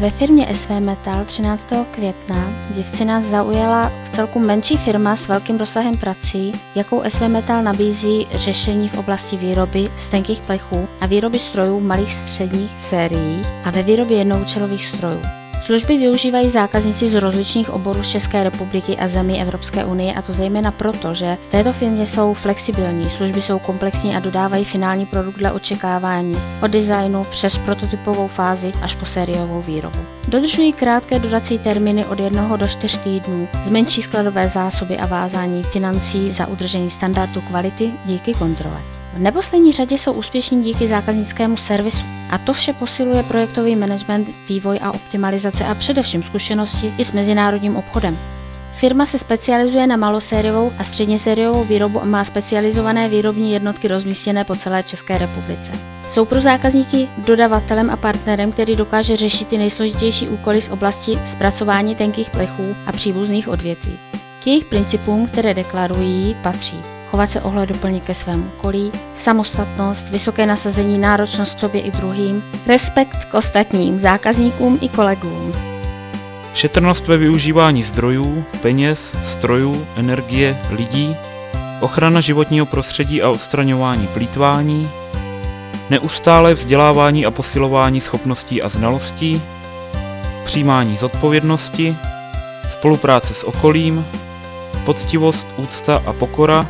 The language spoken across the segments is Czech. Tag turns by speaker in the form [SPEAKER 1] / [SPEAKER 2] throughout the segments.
[SPEAKER 1] Ve firmě SV Metal 13. května divci nás zaujala v celku menší firma s velkým rozsahem prací, jakou SV Metal nabízí řešení v oblasti výroby z tenkých plechů a výroby strojů malých středních sérií a ve výrobě jednoučelových strojů. Služby využívají zákazníci z rozličných oborů z České republiky a zemí Evropské unie a to zejména proto, že v této firmě jsou flexibilní, služby jsou komplexní a dodávají finální produkt dle očekávání, od designu přes prototypovou fázi až po sériovou výrobu. Dodržují krátké dodací termíny od 1 do 4 týdnů, zmenší skladové zásoby a vázání financí za udržení standardu kvality díky kontrole. V neposlední řadě jsou úspěšní díky zákaznickému servisu. A to vše posiluje projektový management, vývoj a optimalizace a především zkušenosti i s mezinárodním obchodem. Firma se specializuje na malosériovou a středně sériovou výrobu a má specializované výrobní jednotky rozmístěné po celé České republice. Jsou pro zákazníky dodavatelem a partnerem, který dokáže řešit ty nejsložitější úkoly z oblasti zpracování tenkých plechů a příbuzných odvětví. K jejich principům, které deklarují, patří chovat se ohleduplně ke svému okolí, samostatnost, vysoké nasazení, náročnost sobě i druhým, respekt k ostatním zákazníkům i kolegům.
[SPEAKER 2] Šetrnost ve využívání zdrojů, peněz, strojů, energie, lidí, ochrana životního prostředí a odstraňování plítvání, neustále vzdělávání a posilování schopností a znalostí, přijímání zodpovědnosti, spolupráce s okolím, poctivost, úcta a pokora,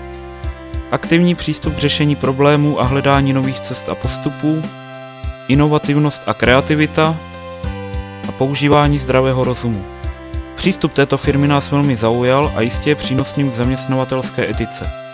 [SPEAKER 2] aktivní přístup k řešení problémů a hledání nových cest a postupů, inovativnost a kreativita a používání zdravého rozumu. Přístup této firmy nás velmi zaujal a jistě je přínosným k zaměstnavatelské etice.